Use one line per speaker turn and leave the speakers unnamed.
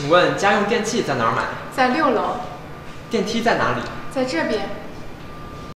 请问家用电器在哪儿买？
在六楼，
电梯在哪里？
在这边。